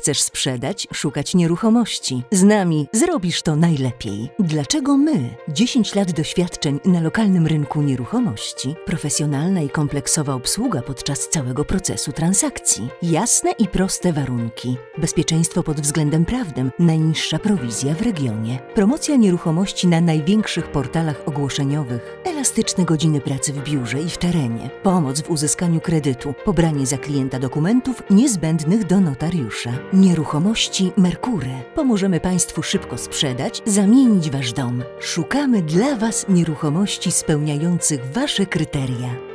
Chcesz sprzedać, szukać nieruchomości. Z nami zrobisz to najlepiej. Dlaczego my? 10 lat doświadczeń na lokalnym rynku nieruchomości, profesjonalna i kompleksowa obsługa podczas całego procesu transakcji, jasne i proste warunki, bezpieczeństwo pod względem prawnym, najniższa prowizja w regionie, promocja nieruchomości na największych portalach ogłoszeniowych, elastyczne godziny pracy w biurze i w terenie, pomoc w uzyskaniu kredytu, pobranie za klienta dokumentów niezbędnych do notariusza. Nieruchomości Merkury. Pomożemy Państwu szybko sprzedać, zamienić Wasz dom. Szukamy dla Was nieruchomości spełniających Wasze kryteria.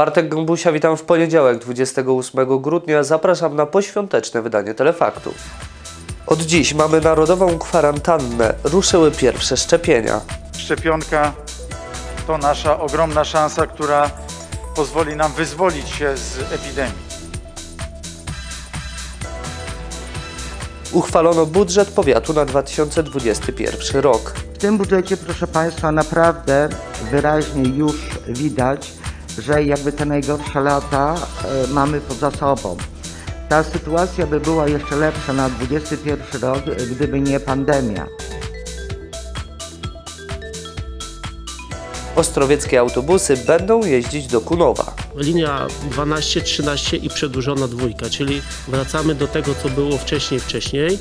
Bartek Gąbusia, witam w poniedziałek 28 grudnia. Zapraszam na poświąteczne wydanie Telefaktu. Od dziś mamy narodową kwarantannę. Ruszyły pierwsze szczepienia. Szczepionka to nasza ogromna szansa, która pozwoli nam wyzwolić się z epidemii. Uchwalono budżet powiatu na 2021 rok. W tym budżecie, proszę Państwa, naprawdę wyraźnie już widać, że jakby te najgorsze lata e, mamy poza sobą. Ta sytuacja by była jeszcze lepsza na 2021 rok, e, gdyby nie pandemia. Ostrowieckie autobusy będą jeździć do Kunowa. linia 12, 13 i przedłużona dwójka, czyli wracamy do tego, co było wcześniej, wcześniej.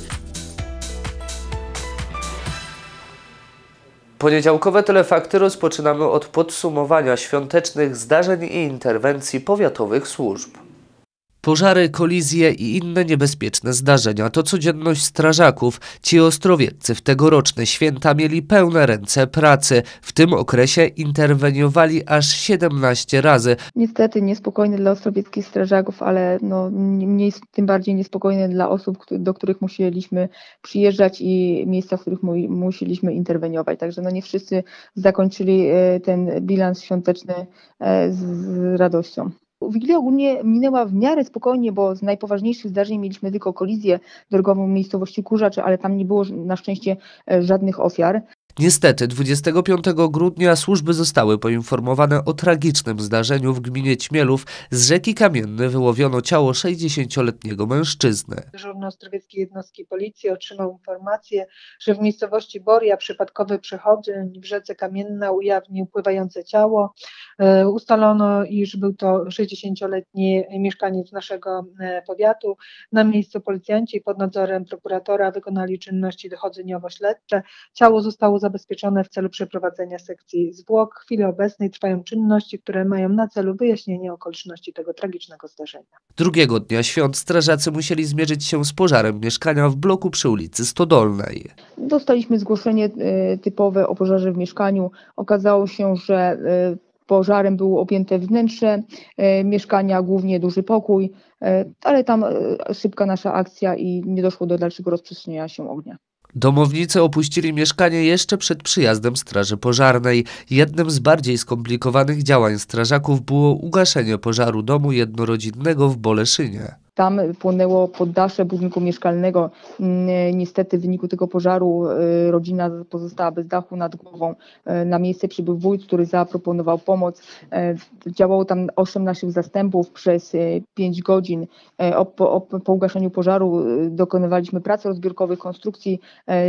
Poniedziałkowe telefakty rozpoczynamy od podsumowania świątecznych zdarzeń i interwencji powiatowych służb. Pożary, kolizje i inne niebezpieczne zdarzenia to codzienność strażaków. Ci ostrowieccy w tegoroczne święta mieli pełne ręce pracy. W tym okresie interweniowali aż 17 razy. Niestety niespokojny dla ostrowieckich strażaków, ale no, mniej, tym bardziej niespokojny dla osób, do których musieliśmy przyjeżdżać i miejsca, w których mu, musieliśmy interweniować. Także no, nie wszyscy zakończyli e, ten bilans świąteczny e, z radością. Wigilia ogólnie minęła w miarę spokojnie, bo z najpoważniejszych zdarzeń mieliśmy tylko kolizję drogową w miejscowości Kurzacz, ale tam nie było na szczęście e, żadnych ofiar. Niestety 25 grudnia służby zostały poinformowane o tragicznym zdarzeniu w gminie Ćmielów. Z rzeki Kamienny wyłowiono ciało 60-letniego mężczyzny. Dyżurny Ostrowieckiej Jednostki Policji otrzymał informację, że w miejscowości Boria przypadkowy przechodzień w rzece Kamienna ujawnił pływające ciało. E, Ustalono, iż był to 60-letni mieszkaniec naszego e, powiatu. Na miejscu policjanci pod nadzorem prokuratora wykonali czynności dochodzeniowo-śledcze. Ciało zostało zabezpieczone w celu przeprowadzenia sekcji zwłok. W chwili obecnej trwają czynności, które mają na celu wyjaśnienie okoliczności tego tragicznego zdarzenia. Drugiego dnia świąt strażacy musieli zmierzyć się z pożarem mieszkania w bloku przy ulicy Stodolnej. Dostaliśmy zgłoszenie e, typowe o pożarze w mieszkaniu. Okazało się, że pożarem było objęte wnętrze e, mieszkania, głównie duży pokój, e, ale tam e, szybka nasza akcja i nie doszło do dalszego rozprzestrzeniania się ognia. Domownicy opuścili mieszkanie jeszcze przed przyjazdem Straży Pożarnej. Jednym z bardziej skomplikowanych działań strażaków było ugaszenie pożaru domu jednorodzinnego w Boleszynie. Tam płonęło poddasze budynku mieszkalnego. Mm, Niestety w wyniku tego pożaru e, rodzina pozostała bez dachu nad głową. E, Na miejsce przybył wójt, który zaproponował pomoc. E, Działało tam 8 naszych zastępów przez 5 godzin. Po, po ugaszeniu pożaru dokonywaliśmy prac rozbiórkowych, konstrukcji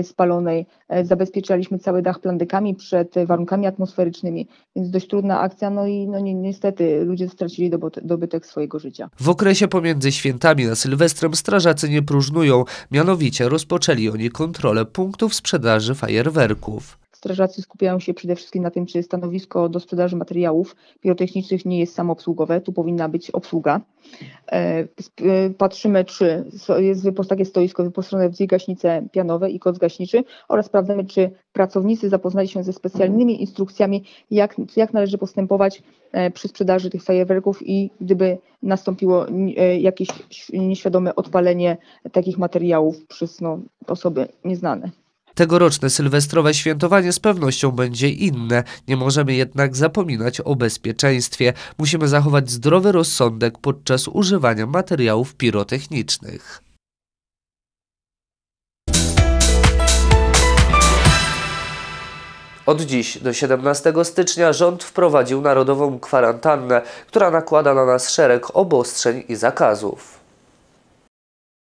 spalonej. Zabezpieczaliśmy cały dach plandykami przed warunkami atmosferycznymi, więc dość trudna akcja. No i no, ni- niestety ludzie stracili dobytek swojego życia. W okresie pomiędzy świętami a Sylwestrem strażacy nie próżnują. Mianowicie rozpoczęli oni kontrolę punktów sprzedaży fajerwerków. Strażacy skupiają się przede wszystkim na tym, czy stanowisko do sprzedaży materiałów pirotechnicznych nie jest samoobsługowe. Tu powinna być obsługa. E, e, Patrzymy, czy jest takie stoisko wyposażone w dwie gaśnice pianowe i koc gaśniczy oraz sprawdzamy, czy pracownicy zapoznali się ze specjalnymi instrukcjami, jak, jak należy postępować e, przy sprzedaży tych fajerwerków i gdyby nastąpiło jakieś nieświadome odpalenie takich materiałów przez no, osoby nieznane. Tegoroczne sylwestrowe świętowanie z pewnością będzie inne. Nie możemy jednak zapominać o bezpieczeństwie. Musimy zachować zdrowy rozsądek podczas używania materiałów pirotechnicznych. Od dziś do 17 stycznia rząd wprowadził narodową kwarantannę, która nakłada na nas szereg obostrzeń i zakazów.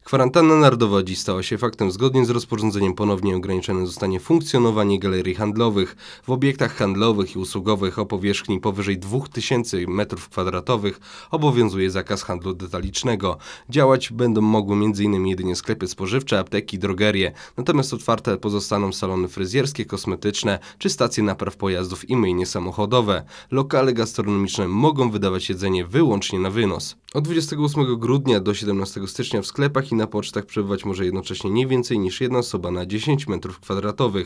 Kwarantanna narodowa dziś stała się faktem. Zgodnie z rozporządzeniem ponownie ograniczone zostanie funkcjonowanie galerii handlowych. W obiektach handlowych i usługowych o powierzchni powyżej 2000 m2 obowiązuje zakaz handlu detalicznego. Działać będą mogły m.in. jedynie sklepy spożywcze, apteki, drogerie. Natomiast otwarte pozostaną salony fryzjerskie, kosmetyczne czy stacje napraw pojazdów i myjnie samochodowe. Lokale gastronomiczne mogą wydawać jedzenie wyłącznie na wynos. Od 28 grudnia do 17 stycznia w sklepach i na pocztach przebywać może jednocześnie nie więcej niż jedna osoba na 10 m2.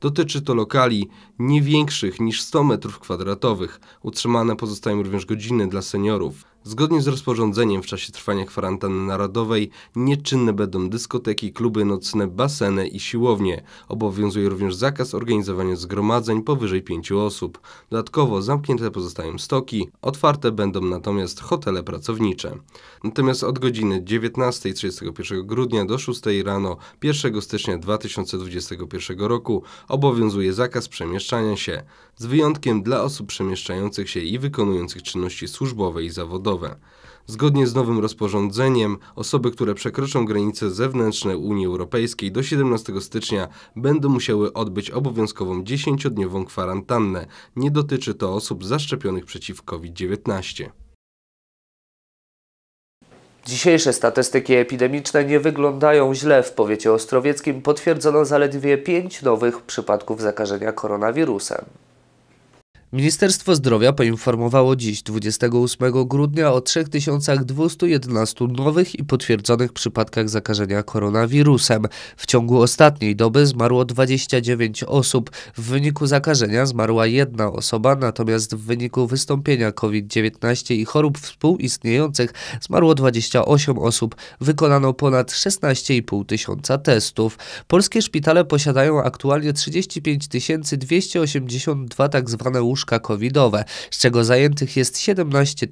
Dotyczy to lokali nie większych niż 100 m2. Utrzymane pozostają również godziny dla seniorów. Zgodnie z rozporządzeniem w czasie trwania kwarantanny narodowej nieczynne będą dyskoteki, kluby nocne, baseny i siłownie. Obowiązuje również zakaz organizowania zgromadzeń powyżej 5 osób. Dodatkowo zamknięte pozostają stoki, otwarte będą natomiast hotele pracownicze. Natomiast od godziny 19 31 grudnia do 6 rano 1 stycznia 2021 roku obowiązuje zakaz przemieszczania się, z wyjątkiem dla osób przemieszczających się i wykonujących czynności służbowe i zawodowe. Zgodnie z nowym rozporządzeniem, osoby, które przekroczą granice zewnętrzne Unii Europejskiej do 17 stycznia będą musiały odbyć obowiązkową 10-dniową kwarantannę. Nie dotyczy to osób zaszczepionych przeciw COVID-19. Dzisiejsze statystyki epidemiczne nie wyglądają źle. W powiecie ostrowieckim potwierdzono zaledwie 5 nowych przypadków zakażenia koronawirusem. Ministerstwo Zdrowia poinformowało dziś 28 grudnia o 3211 nowych i potwierdzonych przypadkach zakażenia koronawirusem. W ciągu ostatniej doby zmarło 29 osób. W wyniku zakażenia zmarła jedna osoba, natomiast w wyniku wystąpienia COVID-19 i chorób współistniejących zmarło 28 osób. Wykonano ponad 16,5 tysiąca testów. Polskie szpitale posiadają aktualnie 35 282 tzw. łóżka covidowe, z czego zajętych jest 17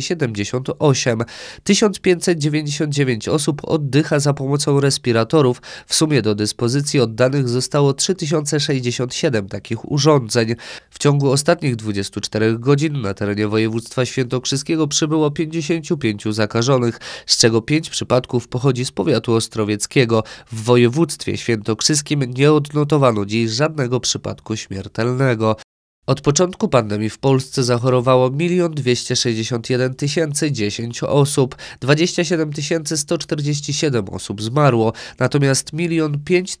078. 1599 osób oddycha za pomocą respiratorów. W sumie do dyspozycji oddanych zostało 3067 takich urządzeń. W ciągu ostatnich 24 godzin na terenie województwa świętokrzyskiego przybyło 55 zakażonych, z czego 5 przypadków pochodzi z powiatu ostrowieckiego. W województwie świętokrzyskim nie odnotowano dziś żadnego przypadku śmiertelnego. Od początku pandemii w Polsce zachorowało 1 261 010 osób, 27 147 osób zmarło, natomiast 1 5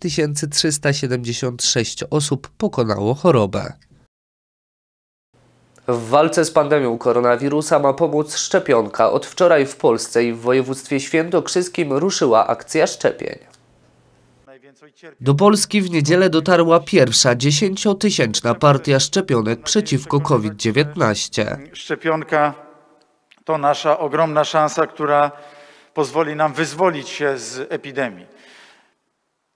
376 osób pokonało chorobę. W walce z pandemią koronawirusa ma pomóc szczepionka. Od wczoraj w Polsce i w województwie świętokrzyskim ruszyła akcja szczepień. Do Polski w niedzielę dotarła pierwsza dziesięciotysięczna partia szczepionek przeciwko COVID-19. Szczepionka to nasza ogromna szansa, która pozwoli nam wyzwolić się z epidemii.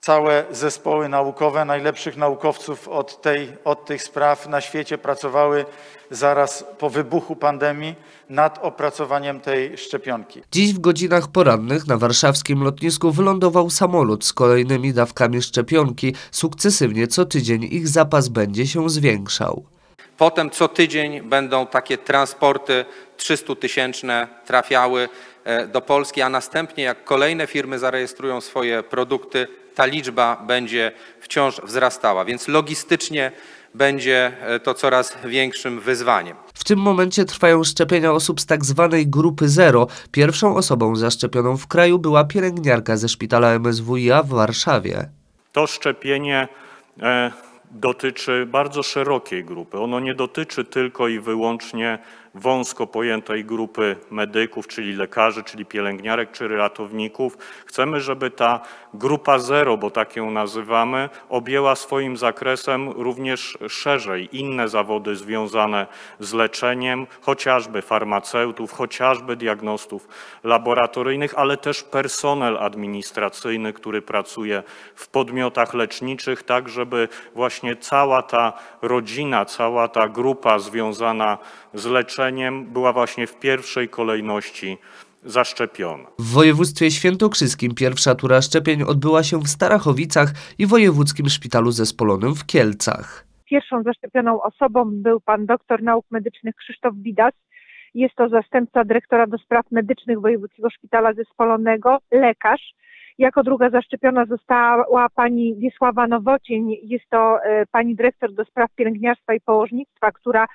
Całe zespoły naukowe najlepszych naukowców od, tej, od tych spraw na świecie pracowały zaraz po wybuchu pandemii nad opracowaniem tej szczepionki. Dziś w godzinach porannych na warszawskim lotnisku wylądował samolot z kolejnymi dawkami szczepionki. Sukcesywnie co tydzień ich zapas będzie się zwiększał. Potem co tydzień będą takie transporty 300-tysięczne trafiały e, do Polski, a następnie jak kolejne firmy zarejestrują swoje produkty, ta liczba będzie wciąż wzrastała, więc logistycznie będzie e, to coraz większym wyzwaniem. W tym momencie trwają szczepienia osób z tak zwanej grupy zero. Pierwszą osobą zaszczepioną w kraju była pielęgniarka ze szpitala MSWiA w Warszawie. To szczepienie e, dotyczy bardzo szerokiej grupy. Ono nie dotyczy tylko i wyłącznie wąsko pojętej grupy medyków, czyli lekarzy, czyli pielęgniarek, czy ratowników. Chcemy, żeby ta grupa zero, bo tak ją nazywamy, objęła swoim zakresem również szerzej inne zawody związane z leczeniem, chociażby farmaceutów, chociażby diagnostów laboratoryjnych, ale też personel administracyjny, który pracuje w podmiotach leczniczych, tak żeby właśnie cała ta rodzina, cała ta grupa związana z leczeniem była właśnie w pierwszej kolejności zaszczepiona. W województwie świętokrzyskim pierwsza tura szczepień odbyła się w Starachowicach i Wojewódzkim Szpitalu Zespolonym w Kielcach. Pierwszą zaszczepioną osobą był pan doktor nauk medycznych Krzysztof Bidas. Jest to zastępca dyrektora do spraw medycznych Wojewódzkiego Szpitala Zespolonego, lekarz. Jako druga zaszczepiona została pani Wiesława Nowocień. Jest to e, pani dyrektor do spraw pielęgniarstwa i położnictwa, która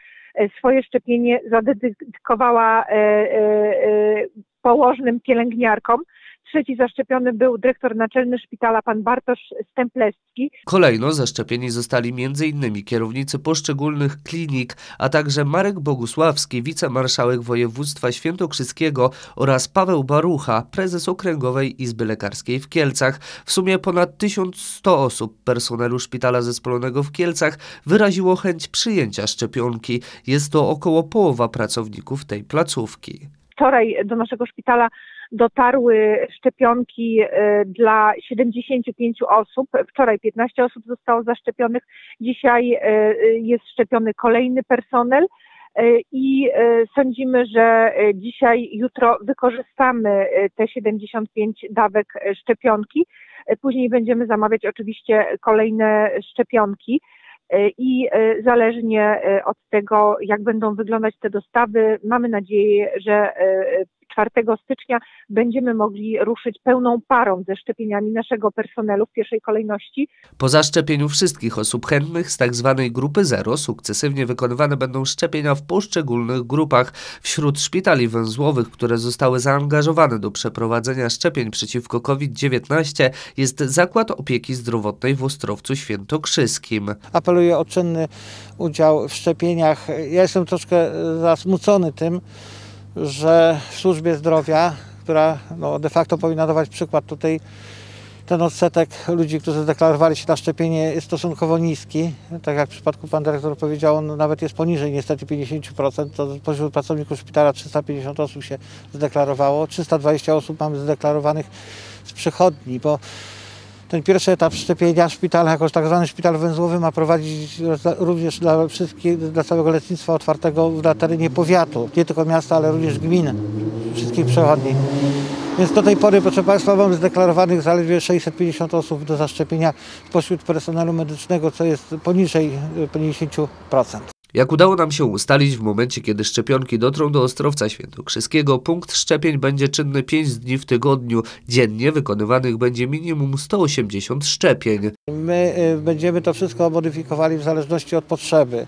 swoje szczepienie zadedykowała e, e, e, położnym pielęgniarkom. Trzeci zaszczepiony był dyrektor naczelny szpitala pan Bartosz Stemplewski. Kolejno zaszczepieni zostali m.in. kierownicy poszczególnych klinik, a także Marek Bogusławski, wicemarszałek województwa świętokrzyskiego oraz Paweł Barucha, prezes Okręgowej Izby Lekarskiej w Kielcach. W sumie ponad 1100 osób personelu szpitala zespolonego w Kielcach wyraziło chęć przyjęcia szczepionki. Jest to około połowa pracowników tej placówki. Wczoraj do naszego szpitala dotarły szczepionki e, dla 75 osób. Wczoraj 15 osób zostało zaszczepionych. Dzisiaj e, jest szczepiony kolejny personel. E, I e, sądzimy, że e, dzisiaj, jutro wykorzystamy e, te 75 dawek e, szczepionki. E, Później będziemy zamawiać oczywiście kolejne szczepionki. E, I e, zależnie e, od tego, jak będą wyglądać te dostawy, mamy nadzieję, że e, 4 stycznia będziemy mogli ruszyć pełną parą ze szczepieniami naszego personelu w pierwszej kolejności. Po zaszczepieniu wszystkich osób chętnych z tzw. grupy zero sukcesywnie wykonywane będą szczepienia w poszczególnych grupach. Wśród szpitali węzłowych, które zostały zaangażowane do przeprowadzenia szczepień przeciwko COVID-19 jest Zakład Opieki Zdrowotnej w Ostrowcu Świętokrzyskim. apeluję o czynny udział w szczepieniach. Ja jestem troszkę zasmucony tym, że w służbie zdrowia, która no, de facto powinna dawać przykład tutaj, ten odsetek ludzi, którzy zdeklarowali się na szczepienie jest stosunkowo niski. Tak jak w przypadku pan dyrektor powiedział, on nawet jest poniżej niestety 50%. To pośród pracowników szpitala 350 osób się zdeklarowało. 320 osób mamy zdeklarowanych z przychodni, bo ten pierwszy etap szczepienia w szpitalach, jako tak zwany szpital węzłowy, ma prowadzić również dla wszystkich, dla całego lecznictwa otwartego na terenie powiatu, nie tylko miasta, ale również gmin, wszystkich przechodni. Więc do tej pory, proszę Państwa, mamy zdeklarowanych zaledwie 650 osób do zaszczepienia spośród personelu medycznego, co jest poniżej y, 50%. Jak udało nam się ustalić, w momencie kiedy szczepionki dotrą do Ostrowca Świętokrzyskiego, punkt szczepień będzie czynny 5 dni w tygodniu. Dziennie wykonywanych będzie minimum 180 szczepień. My y, będziemy to wszystko modyfikowali w zależności od potrzeby.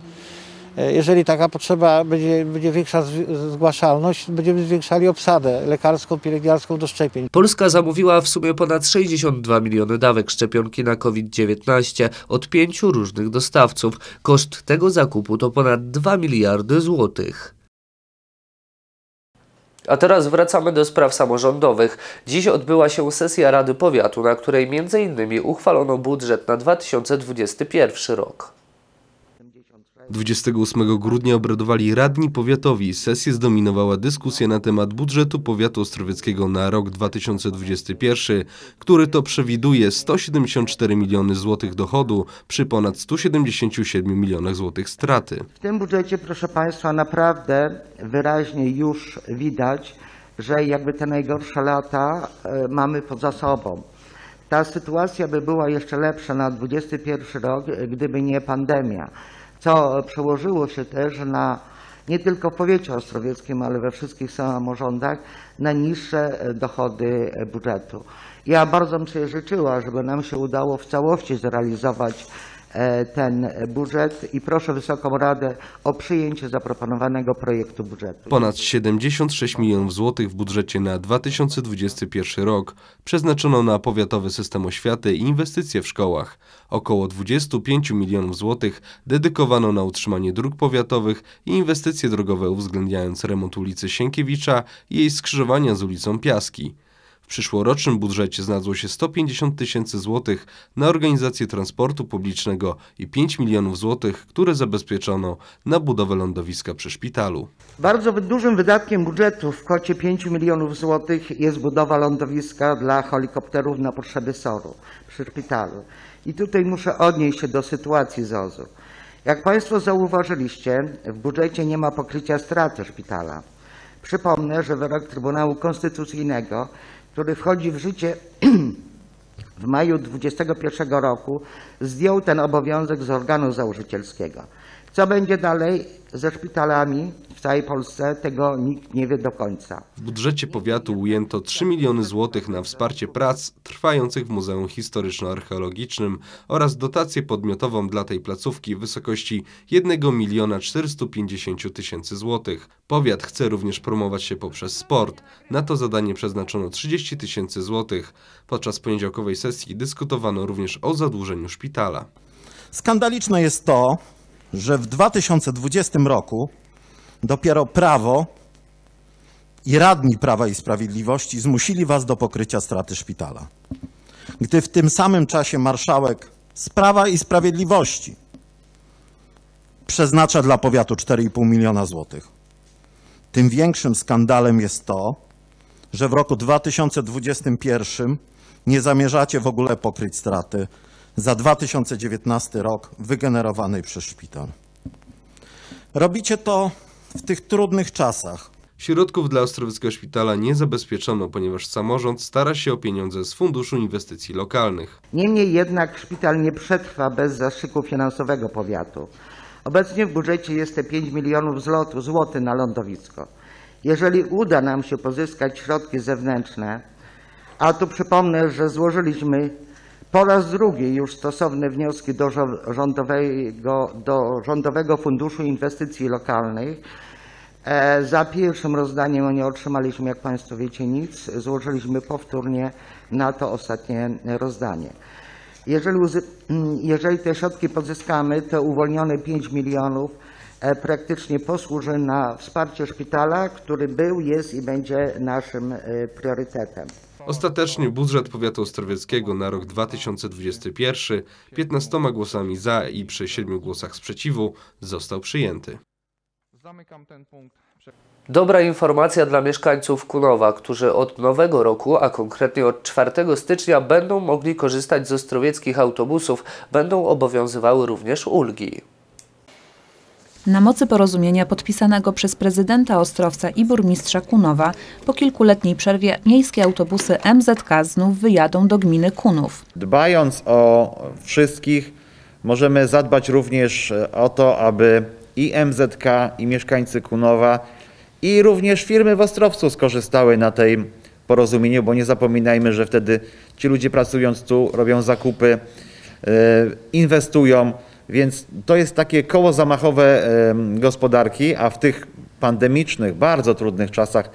Y, Jeżeli taka potrzeba będzie, będzie większa zgłaszalność, będziemy zwiększali obsadę lekarską, pielęgniarską do szczepień. Polska zamówiła w sumie ponad 62 miliony dawek szczepionki na COVID-19 od pięciu różnych dostawców. Koszt tego zakupu to ponad 2 miliardy złotych. A teraz wracamy do spraw samorządowych. Dziś odbyła się sesja Rady Powiatu, na której m.in. uchwalono budżet na 2021 rok. 28 grudnia obradowali radni powiatowi. Sesję zdominowała dyskusja na temat budżetu powiatu ostrowieckiego na rok 2021, który to przewiduje 174 miliony złotych dochodu przy ponad 177 milionach złotych straty. W tym budżecie, proszę Państwa, naprawdę wyraźnie już widać, że jakby te najgorsze lata e, mamy poza sobą. Ta sytuacja by była jeszcze lepsza na 2021 rok, gdyby nie pandemia, co przełożyło się też na nie tylko w powiecie ostrowieckim, ale we wszystkich samorządach na niższe e, dochody e, budżetu. Ja bardzo bym sobie życzyła, żeby nam się udało w całości zrealizować ten budżet i proszę Wysoką Radę o przyjęcie zaproponowanego projektu budżetu. Ponad 76 milionów złotych w budżecie na 2021 rok przeznaczono na powiatowy system oświaty i inwestycje w szkołach. Około 25 milionów złotych dedykowano na utrzymanie dróg powiatowych i inwestycje drogowe uwzględniając remont ulicy Sienkiewicza i jej skrzyżowania z ulicą Piaski. W przyszłorocznym budżecie znalazło się 150 tysięcy złotych na organizację transportu publicznego i 5 milionów złotych, które zabezpieczono na budowę lądowiska przy szpitalu. Bardzo dużym wydatkiem budżetu w kwocie 5 milionów złotych jest budowa lądowiska dla helikopterów na potrzeby SOR-u przy szpitalu. I tutaj muszę odnieść się do sytuacji ZOZ-u. Jak Państwo zauważyliście, w budżecie nie ma pokrycia straty szpitala. Przypomnę, że wyrok Trybunału Konstytucyjnego, który wchodzi w życie w maju 2021 roku, zdjął ten obowiązek z organu założycielskiego. Co będzie dalej ze szpitalami w całej Polsce, tego nikt nie wie do końca. W budżecie powiatu ujęto 3 miliony złotych na wsparcie prac trwających w Muzeum Historyczno-Archeologicznym oraz dotację podmiotową dla tej placówki w wysokości 1 miliona 450 tysięcy złotych. Powiat chce również promować się poprzez sport. Na to zadanie przeznaczono 30 tysięcy złotych. Podczas poniedziałkowej sesji dyskutowano również o zadłużeniu szpitala. Skandaliczne jest to, że w 2020 roku dopiero prawo i radni Prawa i Sprawiedliwości zmusili was do pokrycia straty szpitala. Gdy w tym samym czasie marszałek z Prawa i Sprawiedliwości przeznacza dla powiatu 4,5 miliona złotych. Tym większym skandalem jest to, że w roku 2021 nie zamierzacie w ogóle pokryć straty za 2019 rok wygenerowanej przez szpital. Robicie to w tych trudnych czasach. Środków dla Ostrowskiego Szpitala nie zabezpieczono, ponieważ samorząd stara się o pieniądze z Funduszu Inwestycji Lokalnych. Niemniej jednak szpital nie przetrwa bez zastrzyku finansowego powiatu. Obecnie w budżecie jest te 5 milionów złotych złoty na lądowisko. Jeżeli uda nam się pozyskać środki zewnętrzne, a tu przypomnę, że złożyliśmy po raz drugi już stosowne wnioski do rządowego, do rządowego Funduszu Inwestycji Lokalnych. E, za pierwszym rozdaniem nie otrzymaliśmy, jak Państwo wiecie, nic. Złożyliśmy powtórnie na to ostatnie rozdanie. Jeżeli, jeżeli te środki pozyskamy, to uwolnione 5 milionów e, praktycznie posłuży na wsparcie szpitala, który był, jest i będzie naszym e, priorytetem. Ostatecznie budżet powiatu ostrowieckiego na rok 2021 15 głosami za i przy 7 głosach sprzeciwu został przyjęty. Zamykam ten punkt. Dobra informacja dla mieszkańców Kunowa, którzy od nowego roku, a konkretnie od 4 stycznia będą mogli korzystać z ostrowieckich autobusów, będą obowiązywały również ulgi. Na mocy porozumienia podpisanego przez prezydenta Ostrowca i burmistrza Kunowa po kilkuletniej przerwie miejskie autobusy MZK znów wyjadą do gminy Kunów. Dbając o wszystkich, możemy zadbać również o to, aby i MZK, i mieszkańcy Kunowa, i również firmy w Ostrowcu skorzystały na tej porozumieniu, bo nie zapominajmy, że wtedy ci ludzie pracując tu robią zakupy, e, inwestują, więc to jest takie koło zamachowe gospodarki, a w tych pandemicznych, bardzo trudnych czasach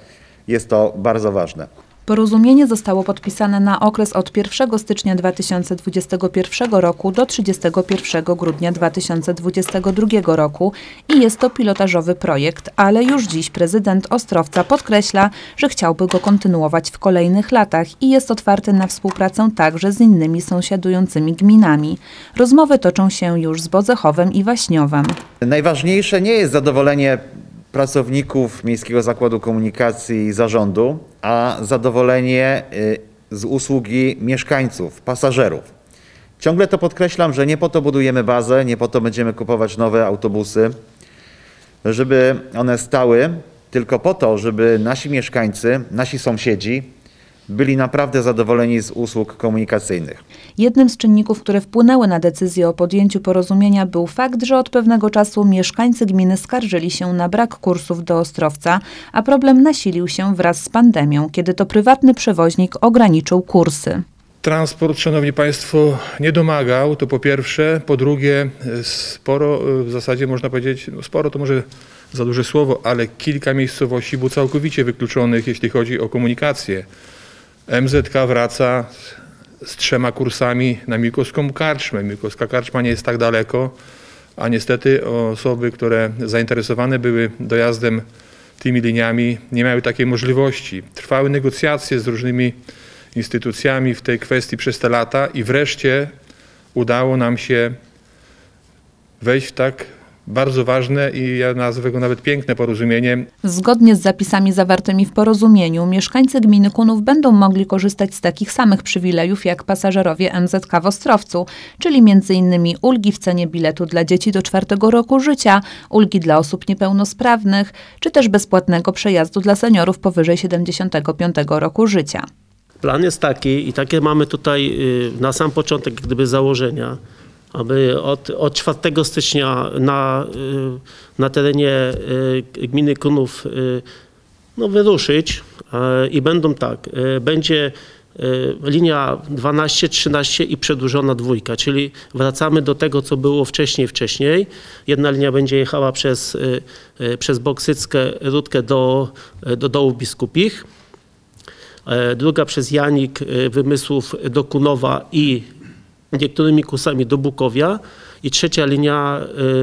jest to bardzo ważne. Porozumienie zostało podpisane na okres od 1 stycznia 2021 roku do 31 grudnia 2022 roku i jest to pilotażowy projekt, ale już dziś prezydent Ostrowca podkreśla, że chciałby go kontynuować w kolejnych latach i jest otwarty na współpracę także z innymi sąsiadującymi gminami. Rozmowy toczą się już z Bodzechowem i Waśniowem. Najważniejsze nie jest zadowolenie pracowników Miejskiego Zakładu Komunikacji i zarządu, a zadowolenie y, z usługi mieszkańców, pasażerów. Ciągle to podkreślam, że nie po to budujemy bazę, nie po to będziemy kupować nowe autobusy, żeby one stały, tylko po to, żeby nasi mieszkańcy, nasi sąsiedzi byli naprawdę zadowoleni z usług komunikacyjnych. Jednym z czynników, które wpłynęły na decyzję o podjęciu porozumienia był fakt, że od pewnego czasu mieszkańcy gminy skarżyli się na brak kursów do Ostrowca, a problem nasilił się wraz z pandemią, kiedy to prywatny przewoźnik ograniczył kursy. transport, szanowni państwo, nie domagał, to po pierwsze. Po drugie, sporo, w zasadzie można powiedzieć, no sporo to może za duże słowo, ale kilka miejscowości było całkowicie wykluczonych, jeśli chodzi o komunikację. MZK wraca z trzema kursami na Miłkowską Karczmę. Miłkowska Karczma nie jest tak daleko, a niestety osoby, które zainteresowane były dojazdem tymi liniami, nie miały takiej możliwości. Trwały negocjacje z różnymi instytucjami w tej kwestii przez te lata i wreszcie udało nam się wejść w tak bardzo ważne i ja nazwę go nawet piękne porozumienie. Zgodnie z zapisami zawartymi w porozumieniu, mieszkańcy gminy Kunów będą mogli korzystać z takich samych przywilejów jak pasażerowie MZK w Ostrowcu, czyli m.in. ulgi w cenie biletu dla dzieci do czwartego roku życia, ulgi dla osób niepełnosprawnych, czy też bezpłatnego przejazdu dla seniorów powyżej 75 roku życia. Plan jest taki i takie mamy tutaj y, na sam początek gdyby założenia, aby od, od 4 stycznia na, y, na terenie y, gminy Kunów no, wyruszyć i będą tak, będzie linia 12, 13 i przedłużona dwójka, czyli wracamy do tego, co było wcześniej, wcześniej. Jedna linia będzie jechała przez, przez Boksyckę, Rudkę do, do Dołów Biskupich, druga przez Janik Wymysłów do Kunowa i niektórymi kursami do Bukowia i trzecia linia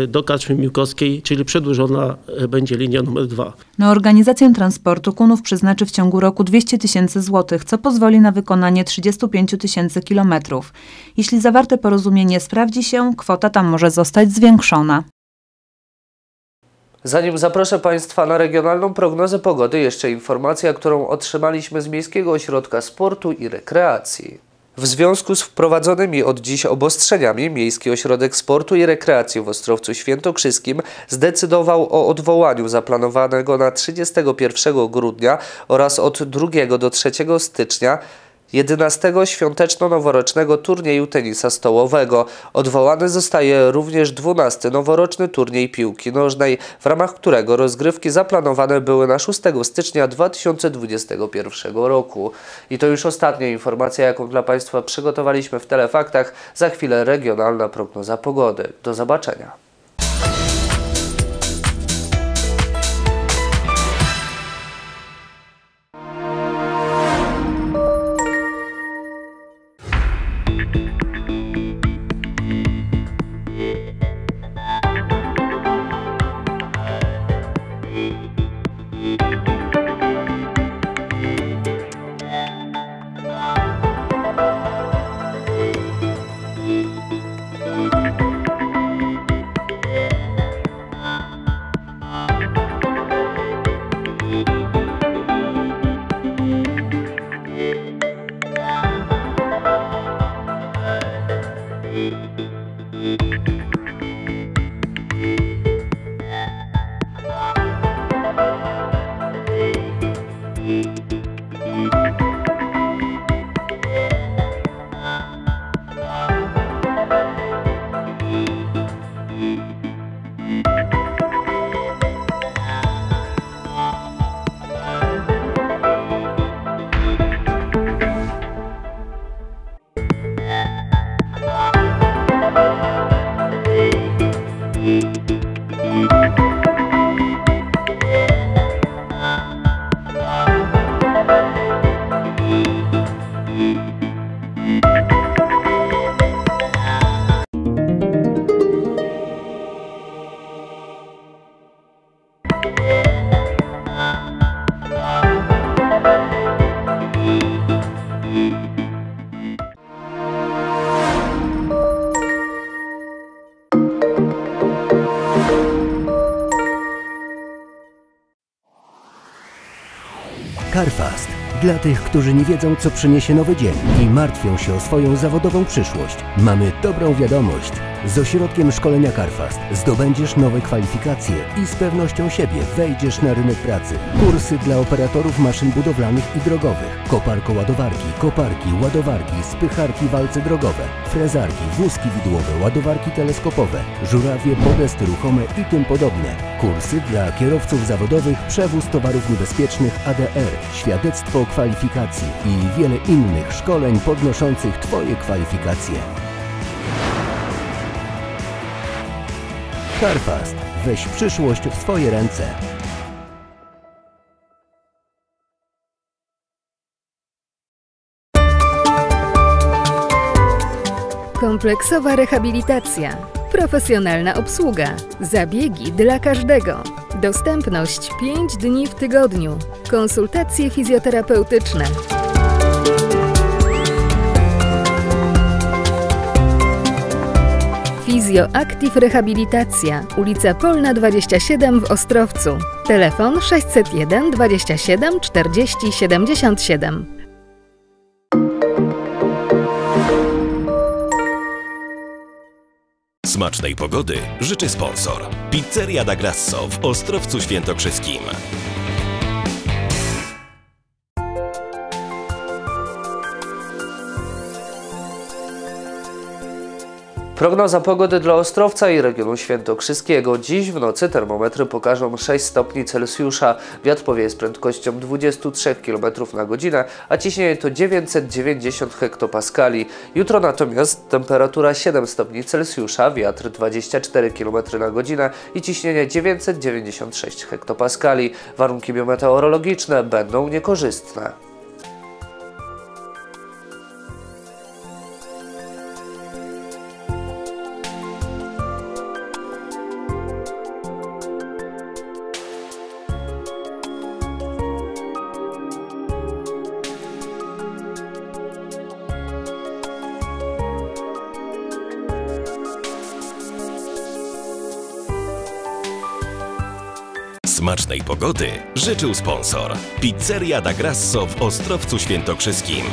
do Karczmy Miłkowskiej, czyli przedłużona będzie linia numer dwa. Na organizację transportu Kunów przeznaczy w ciągu roku 200 tysięcy złotych, co pozwoli na wykonanie 35 tysięcy kilometrów. Jeśli zawarte porozumienie sprawdzi się, kwota tam może zostać zwiększona. Zanim zaproszę Państwa na regionalną prognozę pogody, jeszcze informacja, którą otrzymaliśmy z Miejskiego Ośrodka Sportu i Rekreacji. W związku z wprowadzonymi od dziś obostrzeniami Miejski Ośrodek Sportu i Rekreacji w Ostrowcu Świętokrzyskim zdecydował o odwołaniu zaplanowanego na 31 grudnia oraz od 2 do 3 stycznia 11 świąteczno-noworocznego turnieju tenisa stołowego. Odwołany zostaje również 12 noworoczny turniej piłki nożnej, w ramach którego rozgrywki zaplanowane były na 6 stycznia 2021 roku. I to już ostatnia informacja, jaką dla Państwa przygotowaliśmy w Telefaktach. Za chwilę regionalna prognoza pogody. Do zobaczenia. CarFast. Którzy nie wiedzą, co przyniesie nowy dzień i martwią się o swoją zawodową przyszłość, mamy dobrą wiadomość. Z ośrodkiem szkolenia CarFast zdobędziesz nowe kwalifikacje i z pewnością siebie wejdziesz na rynek pracy. Kursy dla operatorów maszyn budowlanych i drogowych, koparko-ładowarki, koparki, ładowarki, spycharki, walce drogowe, frezarki, wózki widłowe, ładowarki teleskopowe, żurawie, podesty ruchome i tym podobne. Kursy dla kierowców zawodowych, przewóz towarów niebezpiecznych ADR, świadectwo kwalifikacji kwalifikacji i wiele innych szkoleń podnoszących Twoje kwalifikacje. CarFast. Weź przyszłość w swoje ręce. Kompleksowa rehabilitacja, profesjonalna obsługa, zabiegi dla każdego, dostępność 5 dni w tygodniu, konsultacje fizjoterapeutyczne. Fizjo Active Rehabilitacja, ulica Polna 27 w Ostrowcu. Telefon 601 27 40 77. Smacznej pogody życzy sponsor. Pizzeria da Grasso w Ostrowcu Świętokrzyskim. Prognoza pogody dla Ostrowca i regionu świętokrzyskiego. Dziś w nocy termometry pokażą 6 stopni Celsjusza. Wiatr powieje z prędkością 23 km na godzinę, a ciśnienie to 990 hektopaskali. Jutro natomiast temperatura 7 stopni Celsjusza, wiatr 24 km na godzinę i ciśnienie 996 hektopaskali. Warunki biometeorologiczne będą niekorzystne. Życzył sponsor. Pizzeria da Grasso w Ostrowcu Świętokrzyskim.